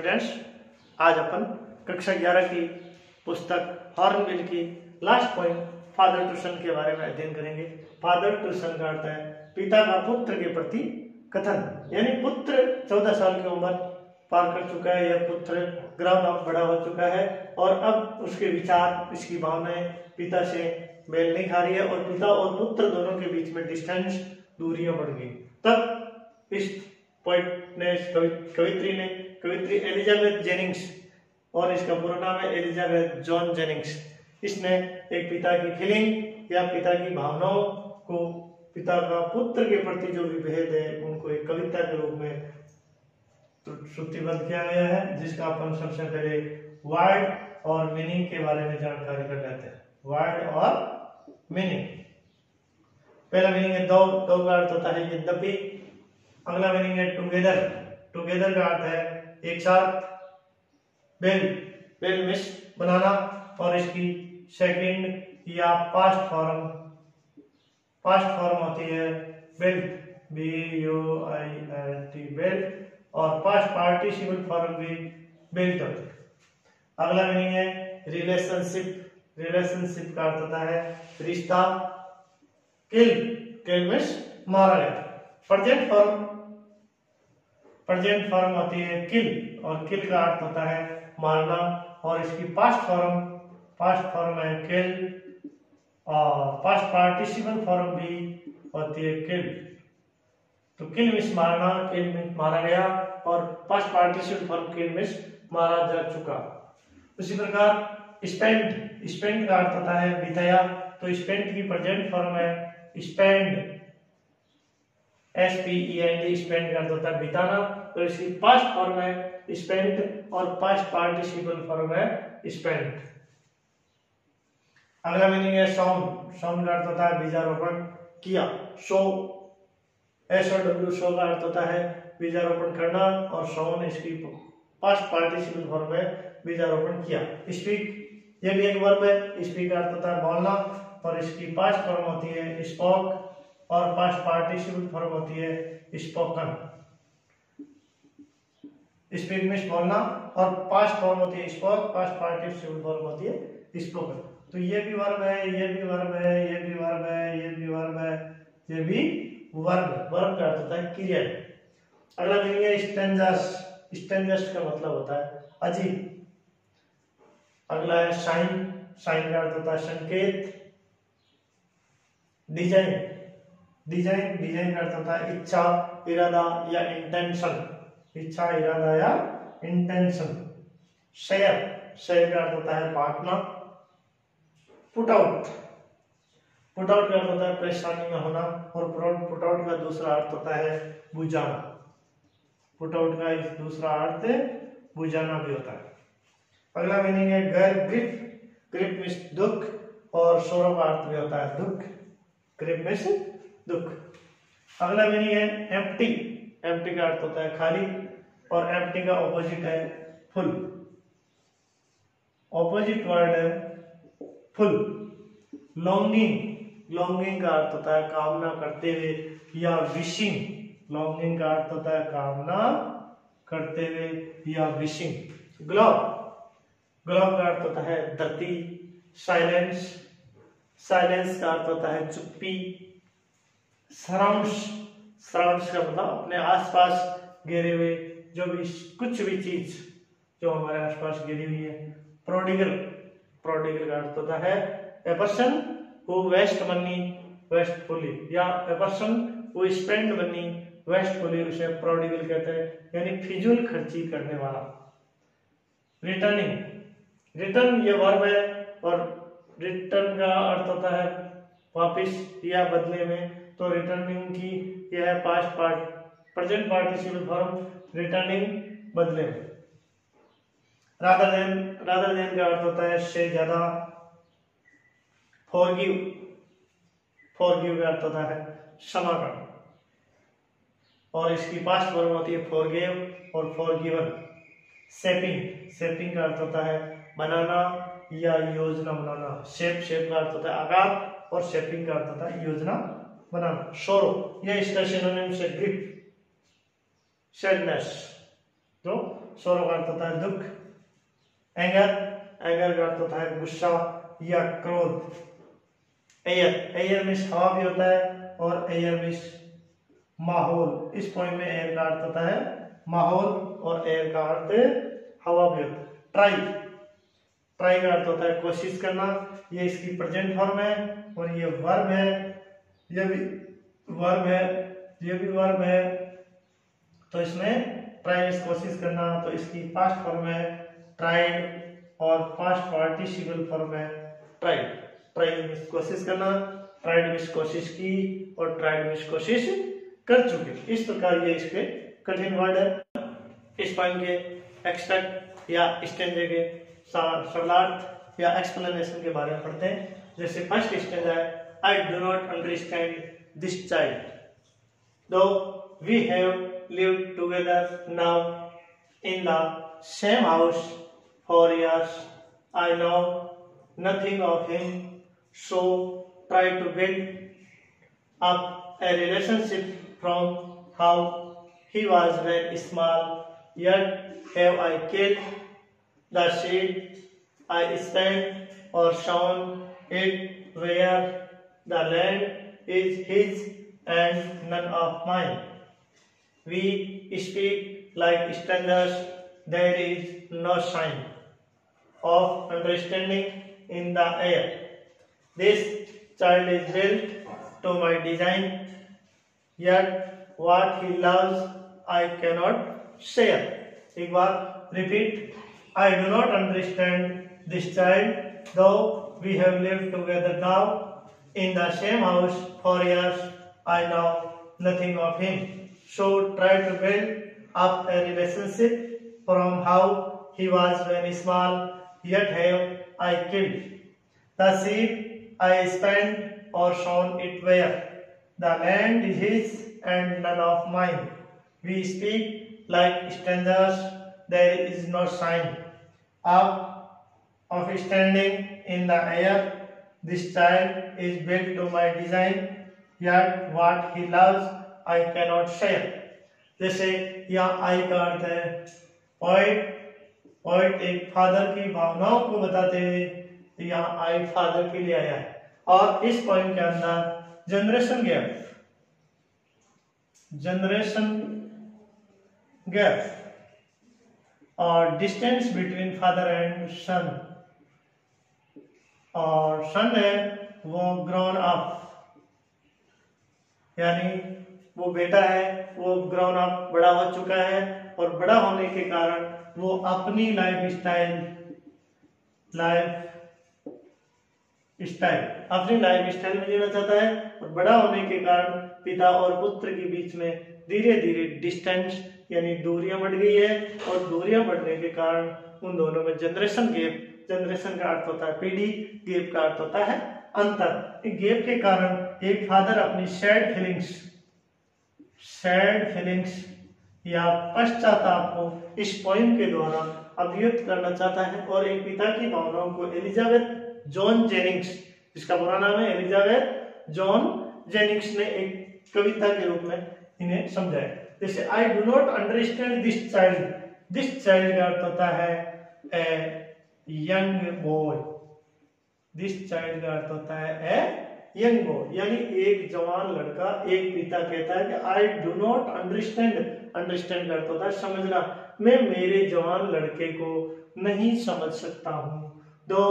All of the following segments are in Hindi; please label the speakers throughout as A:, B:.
A: स्टूडेंट्स आज अपन कक्षा ग्यारह की पुस्तक हॉर्नबिल की लास्ट पॉइंट फादर ट्यूशन के बारे में अध्ययन करेंगे। फादर ट्यूशन का अर्थ है पिता का पुत्र के प्रति कथन। यानी पुत्र चौदह साल की उम्र पार कर चुका है या पुत्र ग्राउंड अप बड़ा हो चुका है और अब उसके विचार, उसकी भावनाएँ पिता से मेल नहीं खा रही है और पिता और पुत्र दोनों के बीच में डिस्टेंस दूरियाँ बढ़ गई। तब इस पॉइंट ने कवित्री ने कवित्री एलिजाबेथ जेनिंग्स और इसका पूरा नाम है एलिजाबेथ जॉन जेनिंग्स इसने एक पिता की फीलिंग या पिता की भावनाओं को पिता का पुत्र के प्रति जो विभेद है, उनको एक कविता के रूप में श्रुतिबद्ध किया गया है, जिसका अपन सबसे पहले वर्ड और मीनिंग के बारे में जानकारी कर लेते हैं। वर्ड और मीनिंग पहला मीनिंग है दो दो का अर्थ होता है यद्यपि अगला मीनिंग है टुगेदर टुगेदर का अर्थ है एक साथ. बेल बेल मिस बनाना और इसकी सेकंड या पास्ट फॉर्म पास्ट फॉर्म होती है belt B U I L T belt और पास्ट पार्टिसिपल फॉर्म भी बेल्ट होती है. अगला मीनिंग है रिलेशनशिप रिलेशनशिप का अर्थ होता है रिश्ता. किल किल मिस मारा गया प्रेजेंट फॉर्म प्रेजेंट फॉर्म होती है किल और किल का अर्थ होता है मारना, और इसकी पास्ट फॉर्म पास्ट फॉर्म है किल और पास्ट पार्टिसिपल फॉर्म भी होती है किल तो किल मिस मारना किल मिस मारा गया, और past participle form kill miss मारा जा चुका. उसी प्रकार स्पेंड स्पेंड का अर्थ होता है बिताया तो स्पेंड की प्रेजेंट फॉर्म है spend S P E N D spend का होता है बिताना। तो इसकी पास्ट फॉर्म है स्पेंट और पास्ट पार्टिसिपल फॉर्म है स्पेंट अगला मीनिंग है सॉन्ग सॉन्ग का अर्थ होता है बीजारोपण किया। Sow S O W sow का अर्थ होता है बीजारोपण करना और सोन इसकी पास्ट पार्टिसिपल फॉर्म है बीजारोपण किया। स्पीक ये भी एक वर्ब है। स्पीक का अर्थ होता है बोलना और इसकी पास्ट फॉर्म होती है स्पोक और पास्ट पार्टिसिपल फॉर्म होती है स्पोकन। स्पीक में बोलना और पास्ट फॉर्म होती है स्पोक पास्ट पार्टिसिपल फॉर्म होती है स्पोकन तो ये भी वर्ब है, ये भी वर्ब है, ये भी वर्ब है, ये भी वर्ब है, ये भी वर्ब वर्ब का अर्थ होता है क्रिया। अगला है स्टेंजस स्टेंजस का मतलब होता है अजीब। अगला है साइन। साइन का अर्थ होता है संकेत। डिज़ाइन। डिज़ाइन डिज़ाइन का अर्थ होता है इच्छा, इरादा या इंटेंशन इच्छा, इरादा या इंटेंशन शेयर शेयर का अर्थ होता है बांटना पुट आउट पुट आउट का होता है परेशानी में होना और पुट आउट का दूसरा अर्थ होता है बुझाना। पुट आउट का दूसरा अर्थ बुझाना भी होता है। अगला मीनिंग है गैर ग्रिप ग्रिप मीन्स दुख और सौरभ का अर्थ भी होता है दुख। ग्रिप मीन्स दुख। अगला मीनिंग है एम्प्टी एम्प्टी का अर्थ होता है खाली और एम्प्टी का ऑपोजिट है फुल ऑपोजिट वर्ड है फुल लॉन्गिंग लॉन्गिंग का अर्थ होता है कामना करते हुए या विशिंग लॉन्गिंग का अर्थ होता है कामना करते हुए या विशिंग ग्लोव ग्लोव का अर्थ होता है धरती। साइलेंस साइलेंस का अर्थ होता है चुप्पी। सराउंड्स सराउंड्स का मतलब अपने आसपास घेरे हुए जो भी कुछ भी चीज़ जो हमारे आसपास गिरी हुई है। प्रोडिगल प्रोडिगल का अर्थ होता है a person who waste money wastefully या a person who spend money wastefully उसे प्रोडिगल कहते हैं, यानी फिजूल खर्ची करने वाला। रिटर्निंग रिटर्न ये वर्ब है, और रिटर्न का अर्थ होता है, वापिस या बदले में तो रिटर्निंग की यह है past part present participle form returning बदले। में देन रादर देन का अर्थ होता है से ज़्यादा फॉरगिव फॉरगिव का अर्थ होता है क्षमा करना। और इसकी पास्ट फॉर्म होती है फॉरगिव और फॉरगिवन सेपिंग सेपिंग का अर्थ होता है बनाना या योजना बनाना। शेप शेप का अर्थ होता है आकार और शेपिंग का अर्थ होता है योजना बनाना सोरो यह इसका सिनोनिम से ग्रिप सैडनेस तो सोरो का अर्थ होता है दुख एंगर एंगर का अर्थ होता है गुस्सा या क्रोध एयर एयर में हवा भी होता है और एयर में माहौल इस पॉइंट में एयर का अर्थ होता है माहौल और एयर का अर्थ हवा भी होता है ट्राई ट्राई का अर्थ होता है कोशिश करना ये इसकी प्रेजेंट फॉर्म है और ये वर्ब है ये भी वर्ब है, ये भी वर्ब है। तो इसमें ट्राई कोशिश करना तो इसकी पास्ट फॉर्म है ट्राइड और पास्ट पार्टिसिपल फॉर्म है। ट्राइड ट्राई मीन्स कोशिश करना ट्राइड मीन्स कोशिश की और ट्राइड मीन्स कोशिश कर चुके इस प्रकार ये इसके कठिन वर्ड है। इस पॉइंट के एक्सट्रैक्ट या स्टेंजे के सरलार्थ या एक्सप्लेनेशन के बारे में पढ़ते हैं। जैसे फ़र्स्ट स्टेंज है I do not understand this child. Though we have lived together now in the same house for years, I know nothing of him, so try to build up a relationship from how he was very small, yet have I killed the seed I spent or shown it where the land is his and none of mine. We speak like strangers, there is no sign of understanding in the air. This child is built to my design, yet what he loves I cannot share. एक बार repeat. I do not understand this child, though we have lived together now in the same house for years. I know nothing of him. So try to build up a relationship from how he was when small, yet have I killed. The seed I spent or sown it where the land is his and none of mine. We speak like strangers, there is no sign of standing in the air. This child is built to my design, yet what he loves I cannot share. जैसे यहाँ आई का अर्थ है पॉइंट पॉइंट एक फादर की भावनाओं को बताते हुए यहाँ आई फादर के लिए आया है। और इस पॉइंट के अंदर जनरेशन गैप जनरेशन गैप और distance between father and son और सन है, वो ग्रोन अप यानी वो बेटा है, वो ग्रोन अप बड़ा हो चुका है और बड़ा होने के कारण वो अपनी लाइफ स्टाइल लाइफ स्टाइल अपनी लाइफ स्टाइल में जीना चाहता है और बड़ा होने के कारण पिता और पुत्र के बीच में धीरे धीरे डिस्टेंस यानी दूरियाँ बढ़ गई है और दूरियाँ बढ़ने के कारण उन दोनों में जनरेशन गैप जनरेशन का अर्थ होता है, पीढ़ी गैप का अर्थ होता है, अंतर। गैप के कारण एक फादर अपनी सैड फीलिंग्स सैड फीलिंग्स या पश्चाताप को इस पॉइंट के द्वारा अभिव्यक्त करना चाहता है और एक पिता की भावनाओं को एलिजाबेथ जॉन जेनिंग्स जिसका पूरा नाम है एलिजाबेथ जॉन जेनिंग्स ने एक कविता के रूप में इन्हें समझाया। जैसे I do not understand this child this child का अर्थ होता है यंग बॉय दिस चाइल्ड का अर्थ होता है, ए यंग बॉय यानी एक जवान लड़का, एक पिता कहता है कि I do not understand understand का अर्थ होता है समझना। मैं मेरे जवान लड़के को नहीं समझ सकता हूँ। Though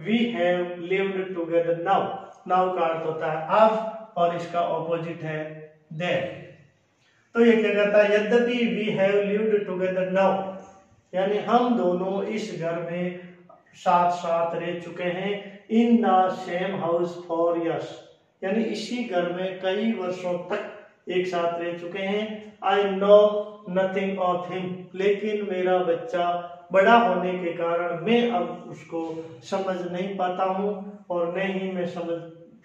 A: we have lived together now now का अर्थ होता है अब, और इसका ऑपोजिट है देर तो ये क्या कहता है? यद्यपि we have lived together now यानी हम दोनों इस घर में साथ साथ रह चुके हैं। In the same house for years यानी इसी घर में कई वर्षों तक एक साथ रह चुके हैं। I know nothing of him लेकिन मेरा बच्चा बड़ा होने के कारण मैं अब उसको समझ नहीं पाता हूँ और न ही मैं समझ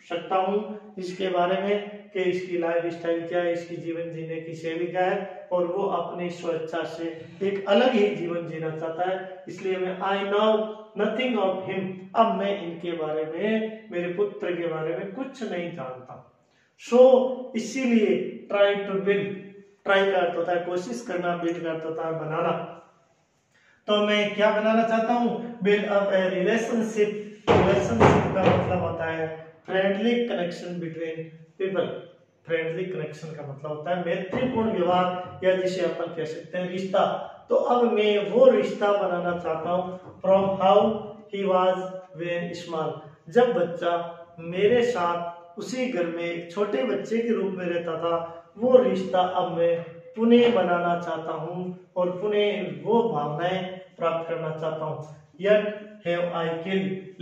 A: सकता हूँ इसके बारे में कि इसकी लाइफ स्टाइल क्या है इसकी जीवन जीने की शैली क्या है और वो अपनी स्वेच्छा से एक अलग ही जीवन जीना चाहता है। इसलिए मैं I know nothing of him अब मैं इनके बारे में मेरे पुत्र के बारे में कुछ नहीं जानता। सो so, इसीलिए ट्राई टू बिल्ड ट्राई का अर्थ कोशिश करना बिल्ड का अर्थ बनाना। तो मैं क्या बनाना चाहता हूँ? बिल्ड अप रिलेशनशिप रिलेशनशिप का मतलब होता है friendly connection between people friendly connection का मतलब होता है मैत्रीपूर्ण व्यवहार, या जिसे अपन कह सकते हैं रिश्ता। तो अब मैं वो रिश्ता बनाना चाहता हूँ from how he was when small जब बच्चा मेरे साथ उसी घर में छोटे बच्चे के रूप में रहता था, वो रिश्ता अब मैं पुनः बनाना चाहता हूँ और पुनः वो भावनाएँ प्राप्त करना चाहता हूँ।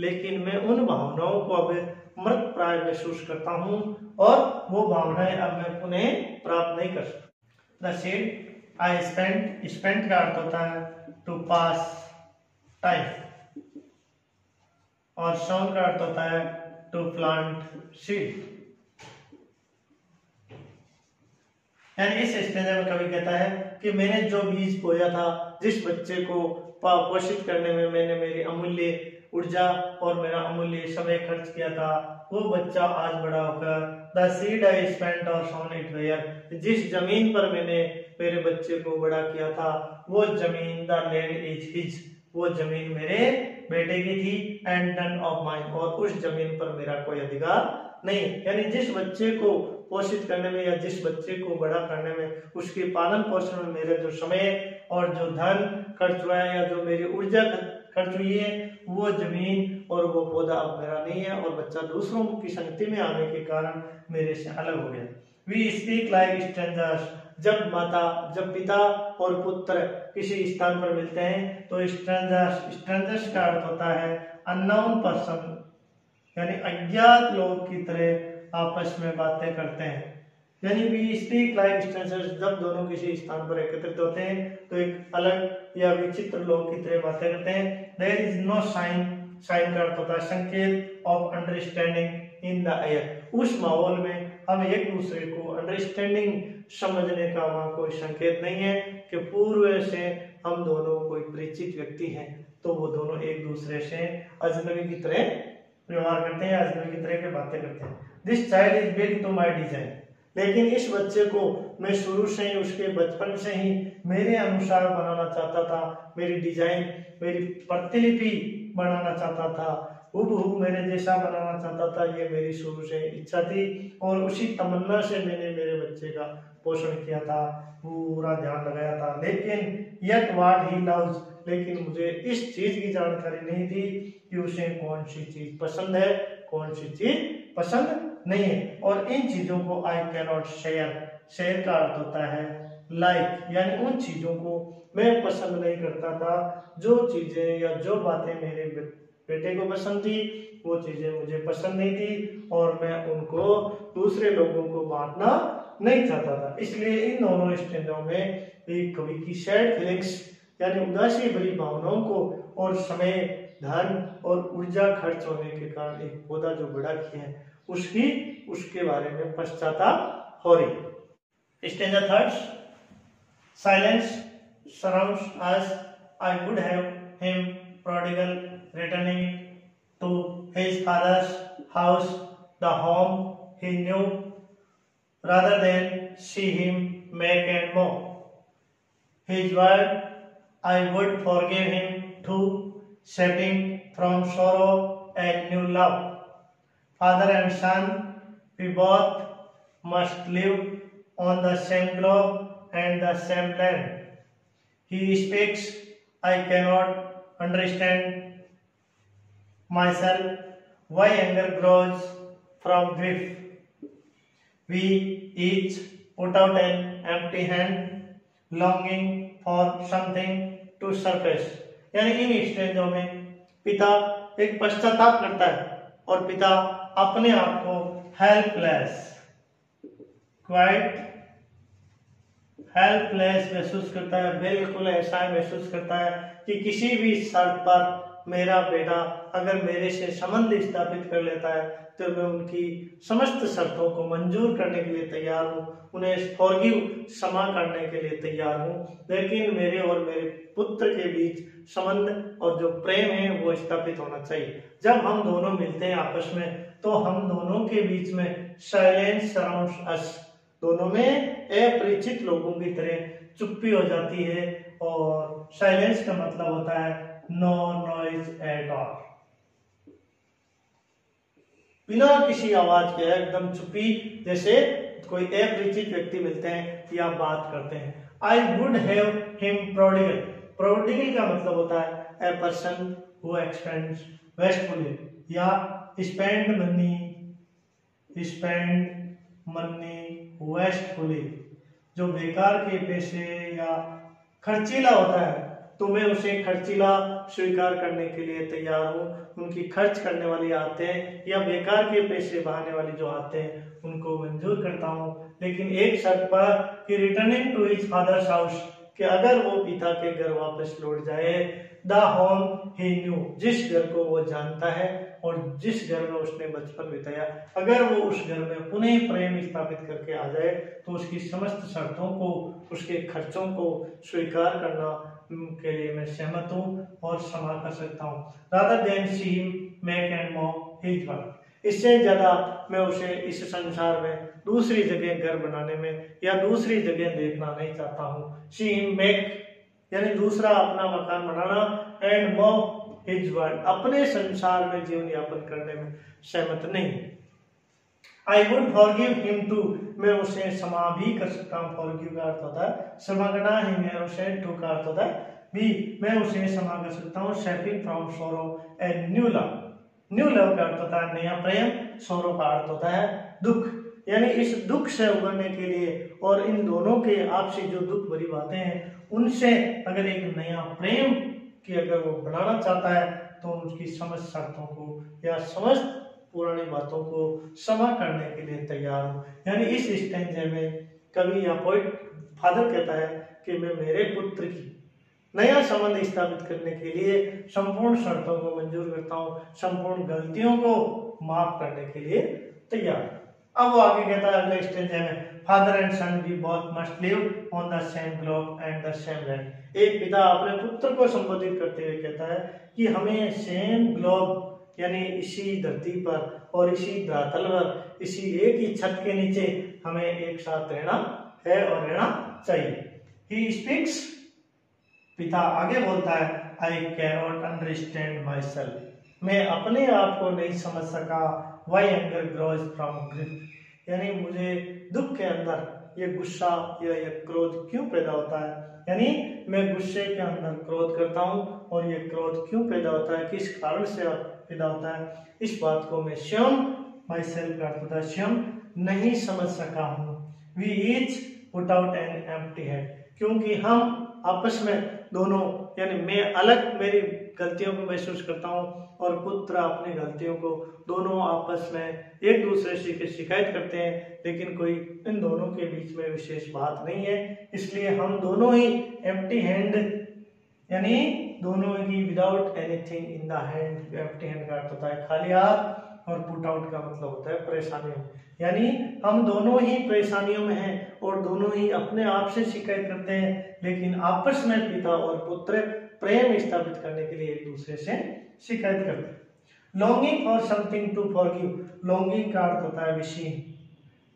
A: लेकिन मैं उन भावनाओं को अब मृत प्राय महसूस करता हूँ और वो भावनाएँ अब मैं पुनः प्राप्त नहीं कर सकता। सेड आई स्पेंड स्पेंड का अर्थ होता है टू पास टाइम और सॉन्ग का अर्थ होता है टू प्लांट सीड यानी इस स्टेज में कवि कहता है कि मैंने जो बीज बोया था, जिस बच्चे को पोषित करने में मैंने मेरी अमूल्य ऊर्जा और मेरा अमूल्य समय खर्च किया था। वो बच्चा आज बड़ा होकर द सीड आई स्पेंट और सोन इट वेयर। जिस ज़मीन पर मैंने मेरे बच्चे को बड़ा किया था, वो ज़मीन द लैंड इज़ हिज। वो ज़मीन मेरे बेटे की थी एंड नन ऑफ़ माइन और उस ज़मीन पर मेरा कोई अधिकार नहीं। यानी जिस बच्चे को पोषित करने में या जिस बच्चे को बड़ा करने में, उसके पालन पोषण में मेरे जो समय और जो धन खर्च हुआ है या जो मेरी ऊर्जा खर्च हुई है, वो ज़मीन और वो पौधा अब मेरा नहीं है और बच्चा दूसरों की संगति में आने के कारण मेरे से अलग हो गया। वी स्पीक लाइक स्ट्रेंजर्स जब माता, जब पिता और पुत्र किसी स्थान पर मिलते हैं तो स्ट्रेंजर्स स्ट्रेंजर्स का अर्थ होता है अननोन पर्सन यानी अज्ञात लोग की तरह आपस में बातें करते हैं। यानी वी स्पीक लाइक स्ट्रेंजर्स जब दोनों किसी स्थान पर एकत्रित होते हैं तो एक अलग या विचित्र लोग की तरह बातें करते हैं। There is no sign sign का अर्थ होता है संकेत of understanding in the air उस माहौल में हम एक दूसरे को अंडरस्टैंडिंग समझने का वहाँ कोई संकेत नहीं है कि पूर्व से हम दोनों कोई परिचित व्यक्ति हैं तो वो दोनों एक दूसरे से अजनबी की तरह व्यवहार करते हैं, अजनबी की तरह के बातें करते हैं। This child is big to my design लेकिन इस बच्चे को मैं शुरू से ही, उसके बचपन से ही, मेरे अनुसार बनाना चाहता था। मेरी डिज़ाइन, मेरी प्रतिलिपि बनाना चाहता था। हूबहू मेरे जैसा बनाना चाहता था, ये मेरी शुरू से इच्छा थी और उसी तमन्ना से मैंने मेरे बच्चे का पोषण किया था, पूरा ध्यान लगाया था। लेकिन यट वाट ही लव्स लेकिन मुझे इस चीज़ की जानकारी नहीं थी कि उसे कौन सी चीज़ पसंद है, कौन सी चीज़ पसंद नहीं है और इन चीज़ों को आई कैनॉट शेयर शेयर का अर्थ होता है लाइक यानी उन चीज़ों को मैं पसंद नहीं करता था। जो चीज़ें या जो बातें मेरे बेटे को पसंद थी, वो चीज़ें मुझे पसंद नहीं थी, और मैं उनको, दूसरे लोगों को बांटना नहीं चाहता था। इसलिए इन दोनों स्टेजों में एक कवि की सैड फीलिंग्स यानी उदासी भरी भावनाओं को, और समय, धन, और ऊर्जा खर्च होने के कारण एक पौधा जो बड़ा किया है उसकी उसके बारे में पश्चाता हो रही stranger third silence surround I would have him prodigal returning to his father's house the home he knew rather than see him make and move his world I would for forgive him too setting from sorrow and new love Father and son, we both must live on the same globe and the same land. He speaks, I cannot understand myself why anger grows from grief. We each put out an empty hand, longing for something to surface. यानी इन स्टेजों में पिता एक पश्चाताप करता है और पिता अपने आप को हेल्पलेस क्वाइट हेल्पलेस महसूस करता है, बिल्कुल ऐसा महसूस करता है कि किसी भी शर्त पर मेरा बेटा अगर मेरे से संबंध स्थापित कर लेता है तो मैं उनकी समस्त शर्तों को मंजूर करने के लिए तैयार हूँ, उन्हें फॉरगिव क्षमा करने के लिए तैयार हूँ। लेकिन मेरे और मेरे पुत्र के बीच संबंध और जो प्रेम है, वो स्थापित होना चाहिए। जब हम दोनों मिलते हैं आपस में तो हम दोनों के बीच में साइलेंस अस दोनों में अपरिचित लोगों की तरह चुप्पी हो जाती है और साइलेंस का मतलब होता है नो नॉइज़ एट ऑल बिना किसी आवाज़ के एकदम चुप्पी जैसे कोई अपरिचित व्यक्ति मिलते हैं या बात करते हैं। I would have him prodigal prodigal का मतलब होता है a person who expends wastefully या spend money spend money wastefully जो बेकार के पैसे या खर्चीला होता है तो मैं उसे खर्चीला स्वीकार करने के लिए तैयार हूँ। उनकी खर्च करने वाली आते हैं या बेकार के पैसे बहाने वाली जो आते हैं, उनको मंजूर करता हूँ। लेकिन एक शर्त पर कि returning to his father's house कि अगर वो पिता के घर वापस लौट जाए द होम ही न्यू। जिस घर को वो जानता है और जिस घर में उसने बचपन बिताया, अगर वो उस घर में पुनः प्रेम स्थापित करके आ जाए तो उसकी समस्त शर्तों को, उसके खर्चों को स्वीकार करना के लिए मैं सहमत हूँ और क्षमा कर सकता हूँ। Rather than see make and move his work इससे ज़्यादा मैं उसे इस संसार में दूसरी जगह घर बनाने में या दूसरी जगह देखना नहीं चाहता हूँ। सी मेक यानी दूसरा अपना मकान बनाना एंड मो हिज वर्ड अपने संसार में जीवन यापन करने में सहमत नहीं। I would forgive him too मैं उसे क्षमा भी कर सकता हूँ। फॉरगिव का अर्थ होता है क्षमा करना ही। मैं उसे टू का अर्थ होता है बी मैं उसे क्षमा कर सकता हूँ। Shaping from sorrow and new love new love का अर्थ होता है नया प्रेम। सोरो का अर्थ होता है दुख। यानी इस दुख से उभरने के लिए और इन दोनों के आपसी जो दुख भरी बातें हैं उनसे अगर एक नया प्रेम की अगर वो बनाना चाहता है तो उसकी समस्त शर्तों को या समस्त पुरानी बातों को क्षमा करने के लिए तैयार हूँ। यानी इस स्टेंजे में कवि या पोइट फादर कहता है कि मैं मेरे पुत्र की नया संबंध स्थापित करने के लिए संपूर्ण शर्तों को मंजूर करता हूँ, संपूर्ण गलतियों को माफ़ करने के लिए तैयार अब वो आगे कहता है, अगले स्टेज में फादर एंड सन भी बहुत must live on the same globe and the same land एक पिता अपने पुत्र को संबोधित करते हुए कहता है कि हमें सेम ग्लोब यानी इसी धरती पर और इसी धरातल पर, इसी एक ही छत के नीचे हमें एक साथ रहना है और रहना चाहिए। ही स्पीक्स पिता आगे बोलता है I cannot understand myself मैं अपने आप को नहीं समझ सका why anger grows from grief यानी मुझे दुख के अंदर ये गुस्सा, या, ये क्रोध क्यों पैदा होता है? यानी मैं गुस्से के अंदर क्रोध करता हूँ और ये क्रोध क्यों पैदा होता है? किस कारण से पैदा होता है? इस बात को मैं स्वयं माई सेल्फ का स्वयं नहीं समझ सका हूँ। We each put out an empty head क्योंकि हम आपस में दोनों, यानी मैं अलग मेरी गलतियों को महसूस करता हूँ और पुत्र अपनी गलतियों को दोनों आपस में एक दूसरे से शिकायत करते हैं, लेकिन कोई इन दोनों के बीच में विशेष बात नहीं है। इसलिए हम दोनों ही एम्प्टी हैंड यानी दोनों ही without anything in the hand empty hand का होता है खाली हाथ और पुट आउट का मतलब होता है परेशानियों यानी हम दोनों ही परेशानियों में हैं और दोनों ही अपने आप से शिकायत करते हैं, लेकिन आपस में पिता और पुत्र प्रेम स्थापित करने के लिए एक दूसरे से शिकायत करते हैं। Longing for something to forgive longing का अर्थ होता है विशी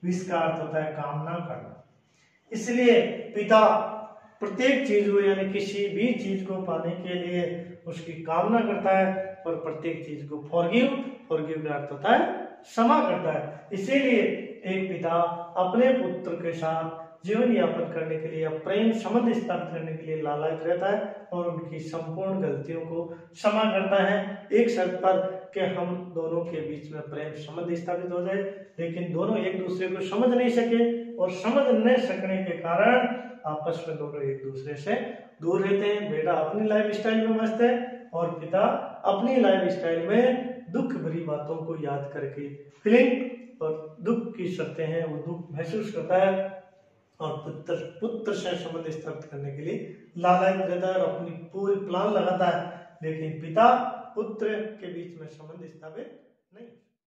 A: विश का अर्थ होता है कामना करना। इसलिए पिता, प्रत्येक चीज़ को यानी किसी भी चीज़ को पाने के लिए उसकी कामना करता है और प्रत्येक चीज़ को फॉरगिव फॉरगिव का अर्थ होता है क्षमा करता है। इसीलिए एक पिता अपने पुत्र के साथ जीवन यापन करने के लिए या प्रेम संबंध स्थापित करने के लिए लालच रहता है और उनकी संपूर्ण गलतियों को क्षमा करता है। एक शर्त पर कि हम दोनों के बीच में प्रेम संबंध स्थापित हो जाए, लेकिन दोनों एक दूसरे को समझ नहीं सके और समझ नहीं सकने के कारण आपस में दोनों एक दूसरे से दूर रहते हैं। बेटा अपनी लाइफ स्टाइल में मस्त है और पिता अपनी लाइफ स्टाइल में दुख भरी बातों को याद करके फीलिंग और दुख की सत्य हैं, वो दुख महसूस करता है। और पुत्र पुत्र से संबंध स्थापित करने के लिए लालायित रहता है और अपनी पूरी प्लान लगाता है। लेकिन पिता, पुत्र के बीच में संबंध स्थापित नहीं।